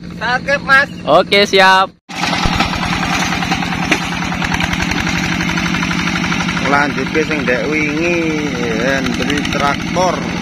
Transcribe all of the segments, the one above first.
Sakit mas. Oke siap. Lanjut ke sing dek wingi beli traktor.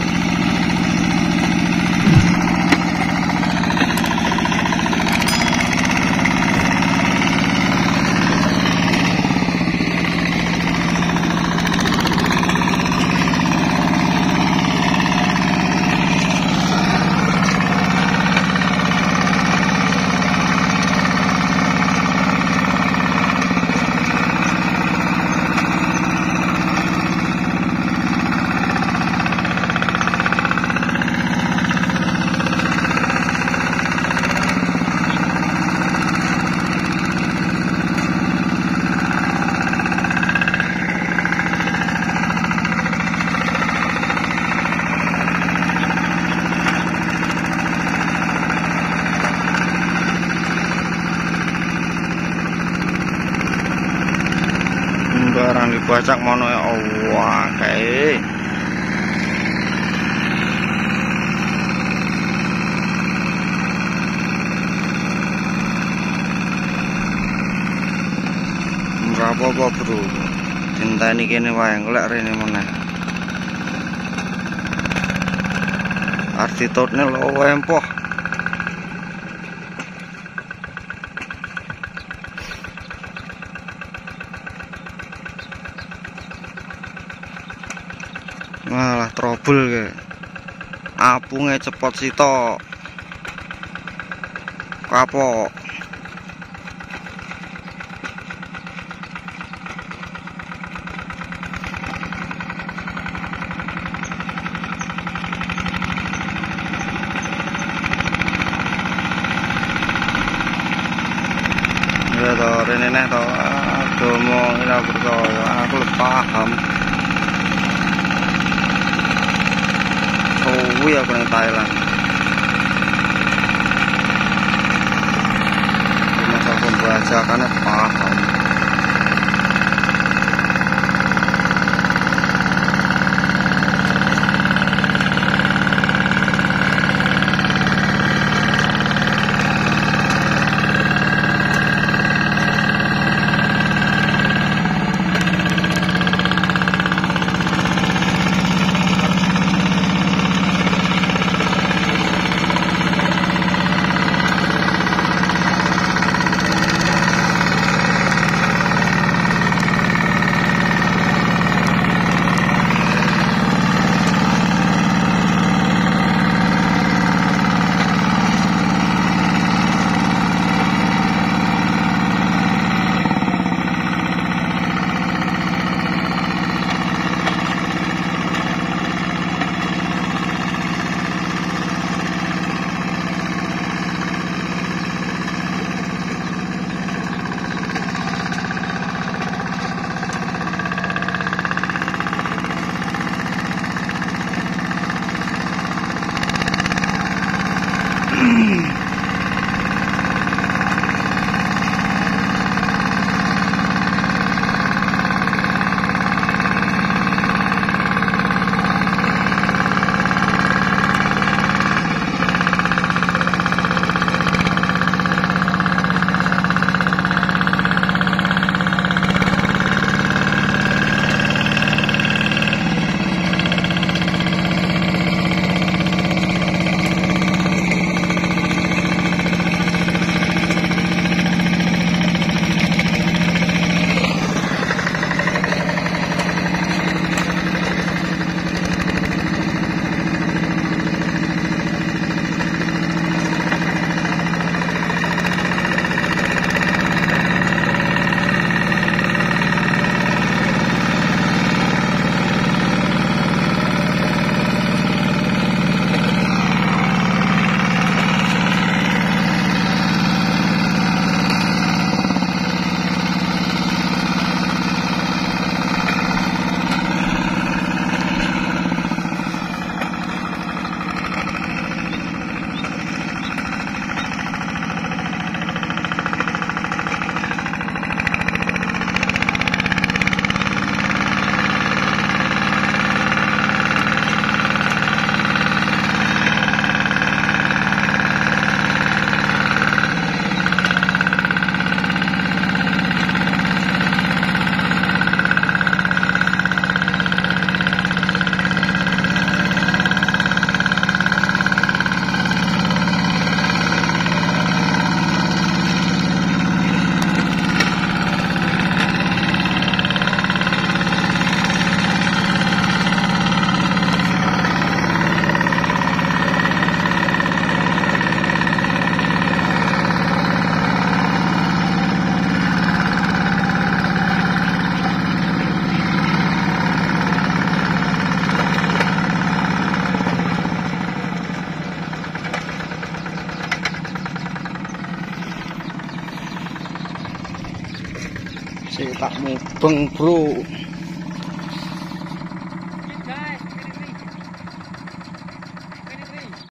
Dibacak mono ya Allah kayak berapa apa bro. Cinta ini kini wae ngelak rene mana arti totnya lo wae empoh trouble ke. Apunge cepot sitok. Kapok. Ya toh rene neh toh agama ora percaya aku paham 我屋也有个带了。Tak mubeng bro